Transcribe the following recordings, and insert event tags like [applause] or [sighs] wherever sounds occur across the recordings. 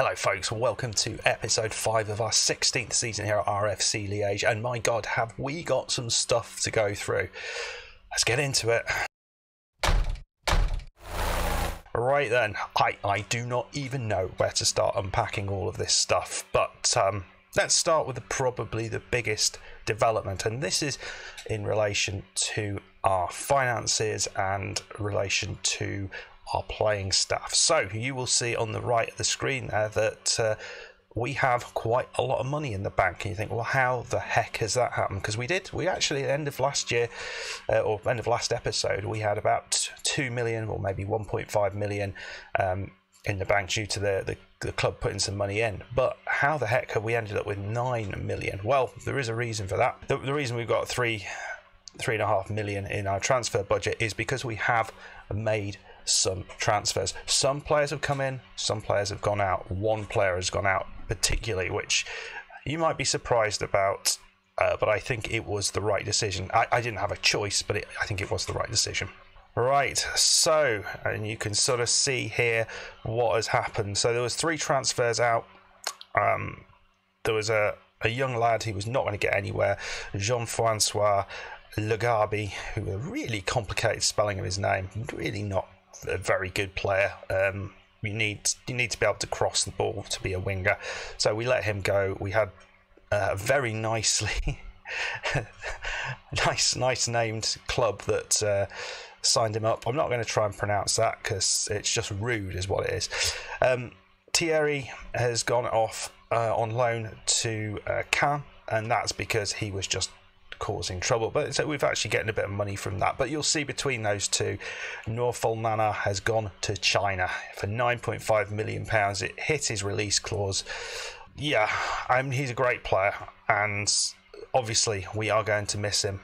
Hello, folks. Welcome to episode 5 of our 16th season here at RFC Liège. And my God, have we got some stuff to go through? Let's get into it. Right then, I, I do not even know where to start unpacking all of this stuff, but um, let's start with the, probably the biggest development, and this is in relation to our finances and relation to our playing staff. So you will see on the right of the screen there that uh, we have quite a lot of money in the bank. And you think, well, how the heck has that happened? Because we did, we actually, at the end of last year, uh, or end of last episode, we had about 2 million or maybe 1.5 million um, in the bank due to the, the, the, club putting some money in. But how the heck have we ended up with 9 million? Well, there is a reason for that. The, the reason we've got three, three and a half million in our transfer budget is because we have made some transfers. Some players have come in, some players have gone out. One player has gone out, particularly, which you might be surprised about, uh, but I think it was the right decision. I, I didn't have a choice, but it, I think it was the right decision. Right, so and you can sort of see here what has happened. So there was three transfers out. Um, there was a, a young lad who was not going to get anywhere, Jean-Francois Legarbi, who a really complicated spelling of his name, really not a very good player. Um, you need you need to be able to cross the ball to be a winger. So we let him go. We had uh, very nicely [laughs] nice nice named club that uh, signed him up. I'm not going to try and pronounce that because it's just rude, is what it is. Um, Thierry has gone off uh, on loan to uh, Caen, and that's because he was just causing trouble. But so we've actually getting a bit of money from that. But you'll see between those two, Norful Nana has gone to China for 9.5 million pounds. It hit his release clause. Yeah, I mean, he's a great player, and obviously we are going to miss him.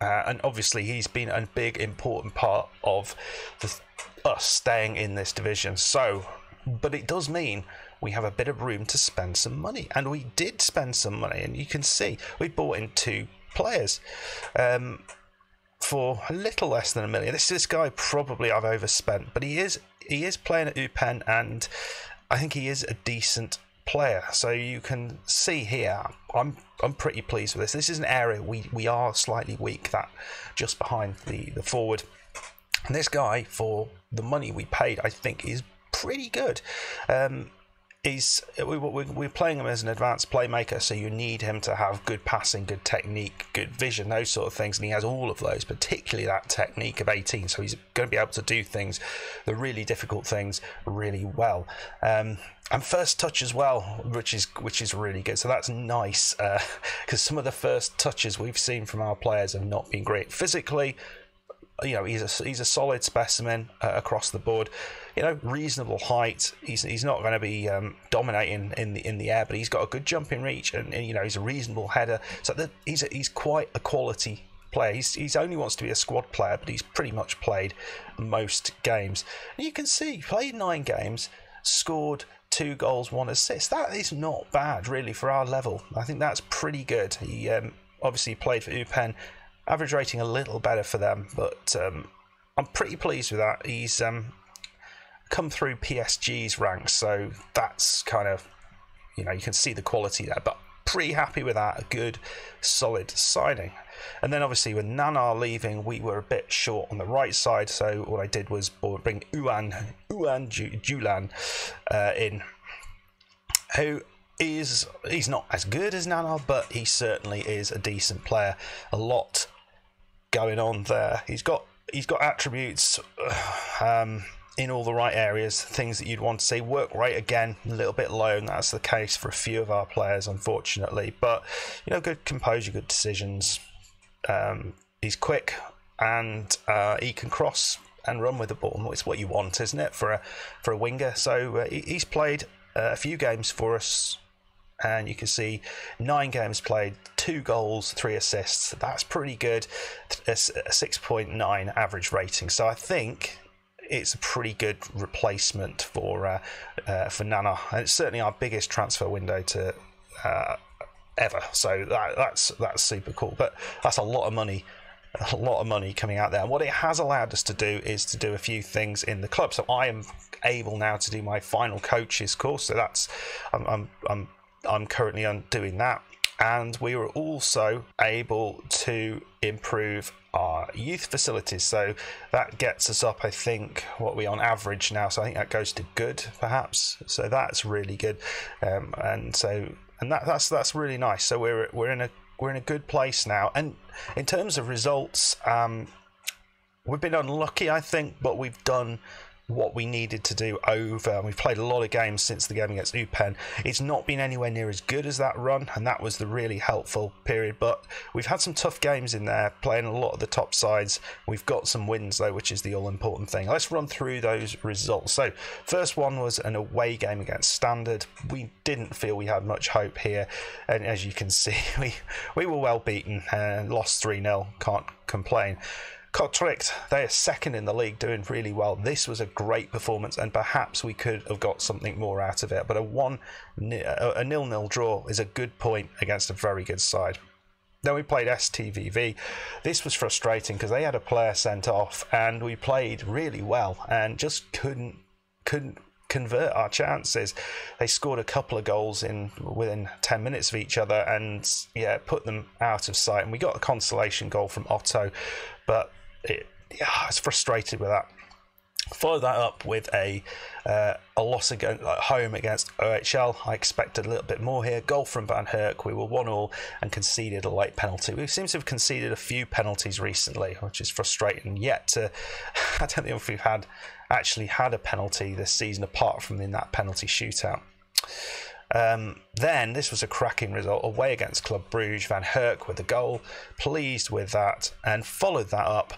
Uh, and obviously he's been a big important part of the, us staying in this division. So, but it does mean we have a bit of room to spend some money. And we did spend some money, and you can see we bought in two players. Um, for a little less than a million. This this guy probably I've overspent, but he is he is playing at Eupen, and I think he is a decent player. So you can see here, I'm I'm pretty pleased with this. This is an area we we are slightly weak. That just behind the the forward, and this guy for the money we paid, I think is pretty good. Um, he's we, we're playing him as an advanced playmaker, so you need him to have good passing, good technique, good vision, those sort of things, and he has all of those, particularly that technique of 18. So he's going to be able to do things, the really difficult things, really well. Um, and first touch as well, which is which is really good. So that's nice because uh, [laughs] some of the first touches we've seen from our players have not been great physically you know he's a he's a solid specimen uh, across the board. You know, reasonable height. He's he's not going to be um, dominating in the in the air, but he's got a good jumping reach, and, and you know he's a reasonable header. So the, he's a, he's quite a quality player. He's he's only wants to be a squad player, but he's pretty much played most games. And you can see played nine games, scored two goals, one assist. That is not bad really for our level. I think that's pretty good. He um, obviously played for Eupen average rating a little better for them, but um, I'm pretty pleased with that. He's um, come through PSG's ranks, so that's kind of you know you can see the quality there. But pretty happy with that. A good, solid signing. And then obviously with Nana leaving, we were a bit short on the right side. So what I did was bring Uan Uan Julan uh, in, who is he's not as good as Nana, but he certainly is a decent player. A lot going on there. He's got he's got attributes [sighs] um, in all the right areas, things that you'd want to see. Work rate again, a little bit low, and that's the case for a few of our players, unfortunately. But you know, good composure, good decisions. Um, he's quick and uh, he can cross and run with the ball. It's what you want, isn't it, for a for a winger? So uh, he's played uh, a few games for us and you can see nine games played, two goals, three assists. That's pretty good. A 6.9 average rating. So I think it's a pretty good replacement for uh, uh, for Nana, and it's certainly our biggest transfer window to uh, ever. So that, that's that's super cool. But that's a lot of money a lot of money coming out there. And what it has allowed us to do is to do a few things in the club. So I am able now to do my final coaches course. So that's I'm I'm I'm, I'm currently on doing that. And we were also able to improve our youth facilities. So that gets us up, I think, what we on average now. So I think that goes to good, perhaps. So that's really good. Um, and so and that, that's that's really nice. So we're we're in a we're in a good place now. And in terms of results, um, we've been unlucky, I think, but we've done what we needed to do over. And we've played a lot of games since the game against Eupen. It's not been anywhere near as good as that run, and that was the really helpful period. But we've had some tough games in there, playing a lot of the top sides. We've got some wins though, which is the all important thing. Let's run through those results. So, first one was an away game against Standard. We didn't feel we had much hope here, and as you can [laughs] see, we we were well beaten and lost three 0 Can't complain. Kortrijk, they are second in the league, doing really well. This was a great performance, and perhaps we could have got something more out of it. But a one, a nil-nil draw is a good point against a very good side. Then we played STVV. This was frustrating because they had a player sent off, and we played really well and just couldn't couldn't convert our chances. They scored a couple of goals in within 10 minutes of each other and yeah, put them out of sight. And we got a consolation goal from Otto, but it, yeah, I was frustrated with that. Follow that up with a uh, a loss against like, home against OHL. I expected a little bit more here. Goal from Van Herk. We were one all and conceded a late penalty. We seem to have conceded a few penalties recently, which is frustrating. Yet to, [laughs] I don't think we've had actually had a penalty this season apart from in that penalty shootout. Um, then this was a cracking result away against Club Bruges. Van Herk with a goal, pleased with that, and followed that up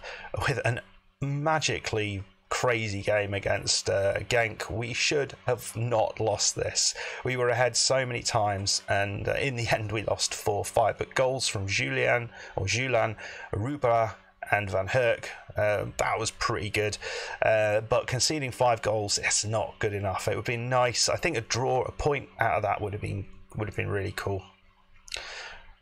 with an magically crazy game against uh, Genk. We should have not lost this. We were ahead so many times, and uh, in the [laughs] end, we lost 4 5. But goals from Julian or Julian, Ruba, and Van Herk. Uh, that was pretty good. Uh, but conceding five goals, it's not good enough. It would be nice. I think a draw, a point out of that would have been would have been really cool.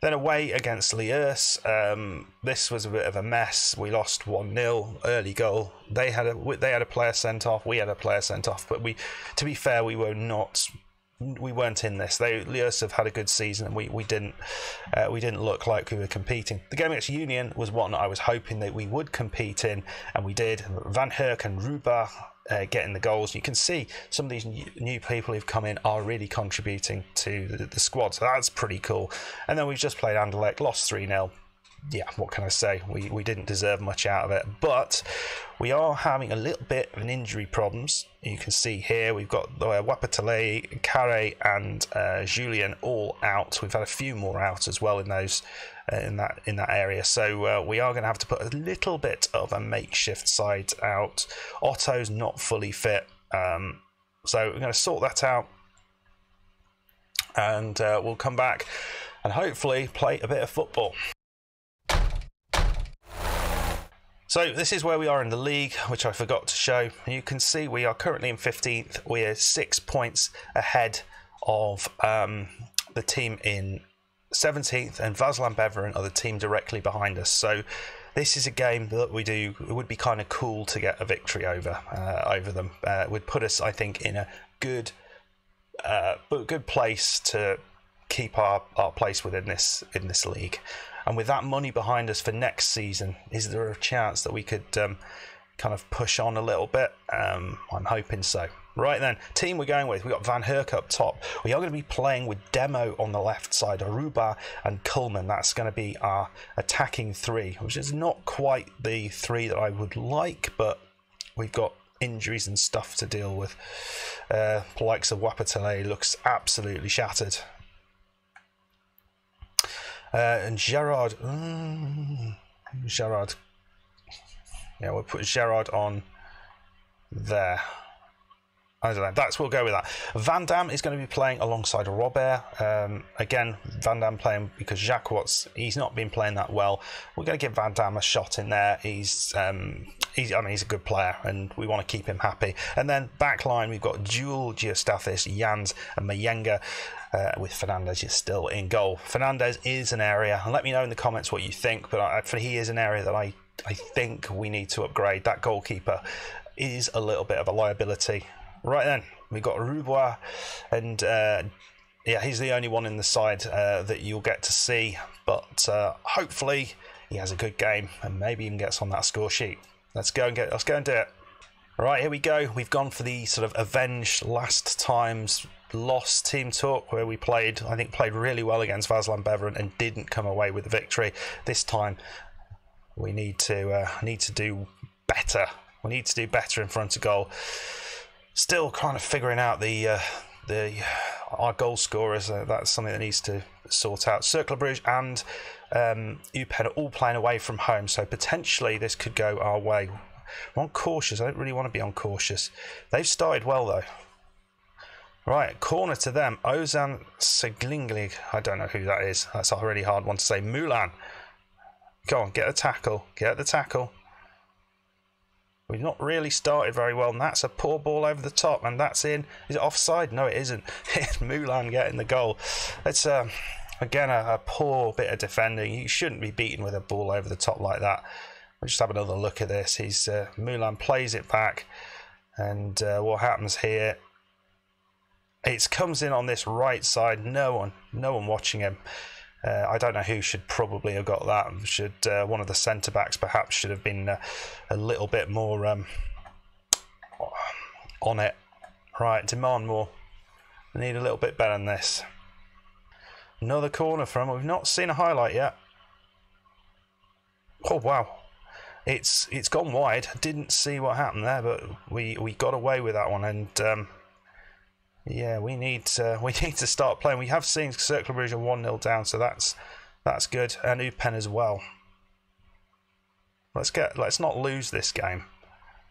Then away against Lierse, um, this was a bit of a mess. We lost one 0 early goal. They had a they had a player sent off. We had a player sent off. But we, to be fair, we were not we weren't in this. They Lierse have had a good season, and we we didn't uh, we didn't look like we were competing. The game against Union was one I was hoping that we would compete in, and we did. Van Herk and Ruba uh, getting the goals. You can see some of these new, people who've come in are really contributing to the, the, squad, so that's pretty cool. And then we've just played Anderlecht, lost three 0 yeah, what can I say? We, we didn't deserve much out of it, but we are having a little bit of an injury problems. You can see here we've got uh, Wapatale, Kare, and uh, Julian all out. We've had a few more out as well in those uh, in that in that area. So uh, we are going to have to put a little bit of a makeshift side out. Otto's not fully fit, um, so we're going to sort that out, and uh, we'll come back and hopefully play a bit of football. So this is where we are in the league, which I forgot to show. You can see we are currently in 15th. We are six points ahead of um, the team in 17th, and Waasland Beveren are the team directly behind us. So this is a game that we do. It would be kind of cool to get a victory over uh, over them. Uh, would put us, I think, in a good uh, good place to keep our, our place within this in this league. And with that money behind us for next season, is there a chance that we could um, kind of push on a little bit? Um, I'm hoping so. Right then, team we're going with, we've got Van Herk up top. We are going to be playing with Demo on the left side, Aruba and Kuhlman. That's going to be our attacking three, which is not quite the three that I would like, but we've got injuries and stuff to deal with. Uh, likes of Wapatale looks absolutely shattered. Uh, and Gerard, mm, Gerard, yeah, we'll put Gerard on there. I don't know. That's we'll go with that. Van Dam is going to be playing alongside Robert. Um, again, Van Dam playing because Jacques Watts he's not been playing that well. We're going to give Van Dam a shot in there. He's um, he's I mean he's a good player and we want to keep him happy. And then back line we've got Jewel, Geostathis, Jans, and Mayenga. Uh, with Fernandez is still in goal. Fernandez is an area, and let me know in the comments what you think. But I, he is an area that I I think we need to upgrade. That goalkeeper is a little bit of a liability. Right then, we got Rubois, and uh, yeah, he's the only one in the side uh, that you'll get to see. But uh, hopefully, he has a good game and maybe even gets on that score sheet. Let's go and get. Let's go and do it. All right, here we go. We've gone for the sort of avenged last time's lost team talk where we played. I think played really well against Waasland Beveren and didn't come away with the victory. This time, we need to uh, need to do better. We need to do better in front of goal still kind of figuring out the uh, the our goal scorers. Uh, that's something that needs to sort out. Cercle Bruges and um, Eupen are all playing away from home, so potentially this could go our way. We're on cautious. I don't really want to be on cautious. They've started well though. Right, corner to them. Ozan Seglinglig. I don't know who that is. That's a really hard one to say. Mulan. Go on, get the tackle. Get the tackle. We've not really started very well, and that's a poor ball over the top, and that's in. Is it offside? No, it isn't. [laughs] It's Mulan getting the goal. It's um, again a, a, poor bit of defending. You shouldn't be beaten with a ball over the top like that. We'll just have another look at this. He's uh, Mulan plays it back, and uh, what happens here? It comes in on this right side. No one, no one watching him. Uh, I don't know who should probably have got that. Should uh, one of the centre backs perhaps should have been uh, a little bit more um, on it? Right, demand more. Need a little bit better than this. Another corner from. We've not seen a highlight yet. Oh wow, it's it's gone wide. Didn't see what happened there, but we we got away with that one and. Um, yeah, we need uh, [laughs] we need to start playing. We have seen Cercle Bruges one 0 down, so that's that's good, and Eupen as well. Let's get let's not lose this game,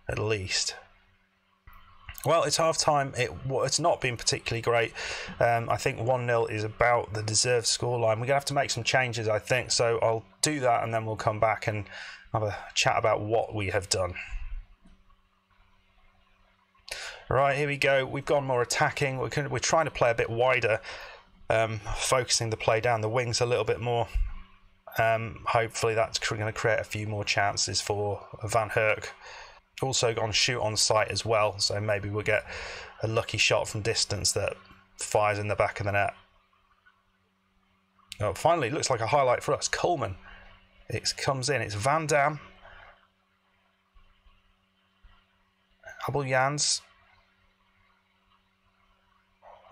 at least. Well, it's half time. It it's not been particularly great. Um, I think one 0 is about the deserved scoreline. We're gonna have to make some changes, I think. So I'll do that, and then we'll come back and have a chat about what we have done. Right, here we go. We've gone more attacking. We're, we're trying to play a bit wider, um, focusing the play down the wings a little bit more. Um, hopefully, that's going to create a few more chances for Van Herk. Also, gone shoot on sight as well, so maybe we'll get a lucky shot from distance that fires in the back of the net. Oh, finally, looks like a highlight for us. Coleman. It comes in. It's Van Dam. Abel Jans.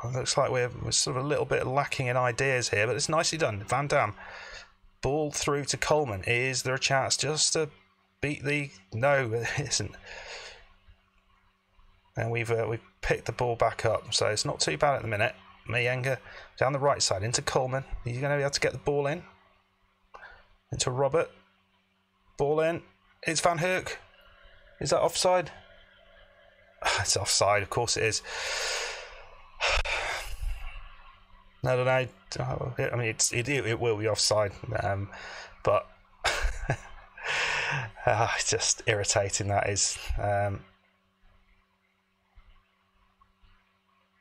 Looks like we're, we're sort of a little bit lacking in ideas here, but it's nicely done. Van Dam. Ball through to Coleman. Is there a chance just to beat the. No, [laughs] it isn't. And we've uh, we've picked the ball back up, so it's not too bad at the minute. Mayenga down the right side into Coleman. He's going to be able to get the ball in. Into Robert. Ball in. It's Van Herk. Is that offside? [sighs] It's offside, of course it is. [sighs] No, no, no. I mean, it's it, it will be offside, um, but uh, [laughs] it's just irritating. That is. Um,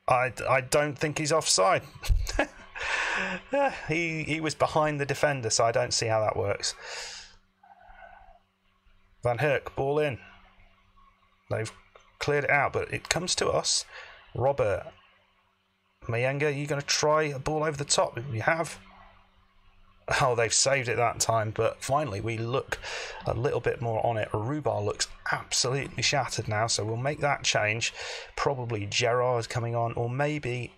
I, I don't think he's offside. [laughs] he he was behind the defender, so I don't see how that works. Van Herk, ball in. They've cleared it out, but it comes to us. Robert Mayenga, you going to try a ball over the top? You have. Oh, they've saved it that time, but finally we look a little bit more on it. Aruba looks absolutely shattered now, so we'll make that change. Probably Gerard coming on, or maybe.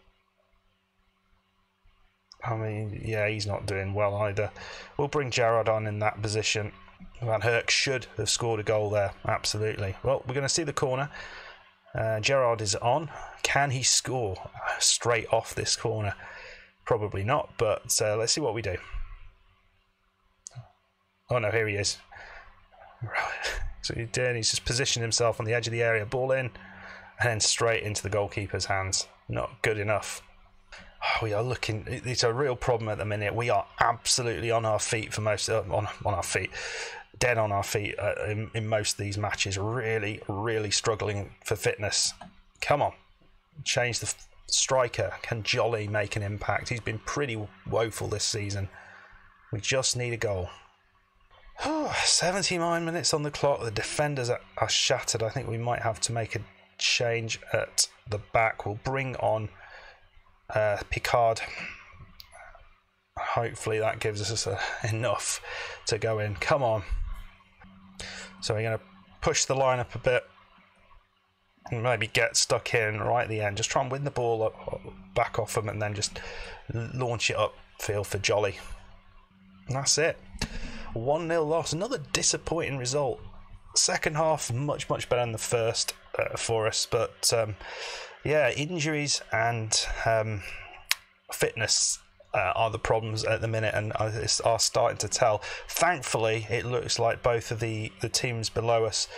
I mean, yeah, he's not doing well either. We'll bring Gerard on in that position. Van Herk should have scored a goal there, absolutely. Well, we're going to see the corner. Uh, Gerard is on. Can he score straight off this corner? Probably not, but uh, let's see what we do. Oh no, here he is. [laughs] So he's just positioned himself on the edge of the area. Ball in. and then straight into the goalkeeper's hands. Not good enough. Oh, we are looking. It's a real problem at the minute. We are absolutely on our feet for most uh, on on our feet, dead on our feet uh, in, in most of these matches. Really, really struggling for fitness. Come on, change the striker. Can Jolly make an impact? He's been pretty woeful this season. We just need a goal. Oh, [sighs] 79 minutes on the clock. The defenders are, are shattered. I think we might have to make a change at the back. We'll bring on uh, Picard. Hopefully that gives us uh, enough to go in. Come on. So we're going to push the line up a bit and maybe get stuck in right at the end. Just try and win the ball up, back off them and then just launch it up field for Jolly. And that's it. 1 0 loss. Another disappointing result. Second half, much, much better than the first uh, for us. But um, yeah, injuries and um, fitness uh, are the problems at the minute and are starting to tell. Thankfully, it looks like both of the, the teams below us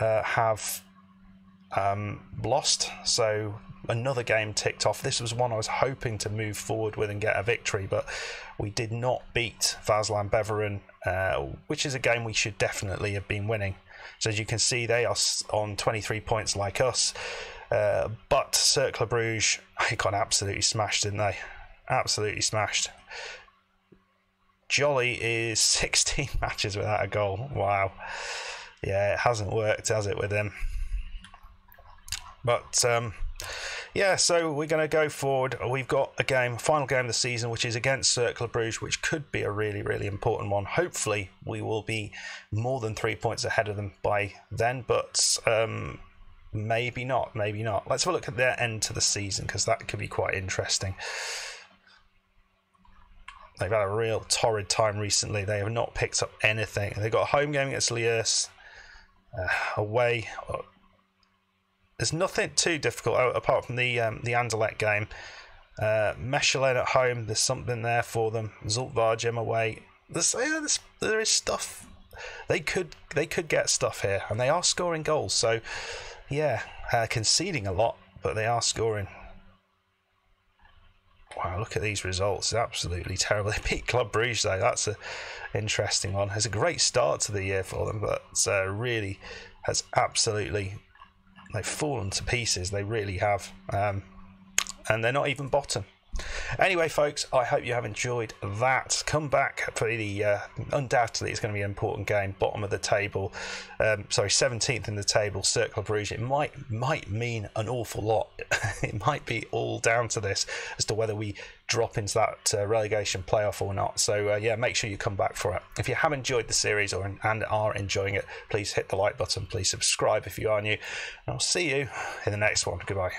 uh, have um, lost. So another game ticked off. This was one I was hoping to move forward with and get a victory, but we did not beat Waasland Beveren, uh, which is a game we should definitely have been winning. So as you can see, they are on 23 points like us. Uh, but Cercle Bruges, [laughs] they got absolutely smashed, didn't they? Absolutely smashed. Jolly is [laughs] 16 matches without a goal. Wow. Yeah, it hasn't worked, has it, with him? But um, yeah, so we're going to go forward. We've got a game, final game of the season, which is against Cercle Bruges, which could be a really, really important one. Hopefully, we will be more than three points ahead of them by then, but um, maybe not. Maybe not. Let's have a look at their end to the season because that could be quite interesting. They've had a real torrid time recently. They have not picked up anything. They've got a home game against Lierse, uh, away there's nothing too difficult apart from the um, the Anderlecht game. Uh, Mechelen at home, there's something there for them. Zulte Waregem away. There's, there's, there is stuff. They could they could get stuff here, and they are scoring goals. So, yeah, uh, conceding a lot, but they are scoring. Wow, look at these results. Absolutely terrible. [laughs] They beat Club Bruges, though. That's an interesting one. It's a great start to the year for them, but uh, really has absolutely they've fallen to pieces. They really have, um, and they're not even bottom. Anyway, folks, I hope you have enjoyed that. Come back for the uh, undoubtedly it's going to be an important game. Bottom of the table, um, sorry, seventeenth in the table, Cercle Bruges. It might might mean an awful lot. [laughs] it might be all down to this as to whether we drop into that uh, relegation playoff or not. So uh, yeah, make sure you come back for it. If you have enjoyed the series or and are enjoying it, please hit the like button. Please subscribe if you are new, and I'll see you in the next one. Goodbye.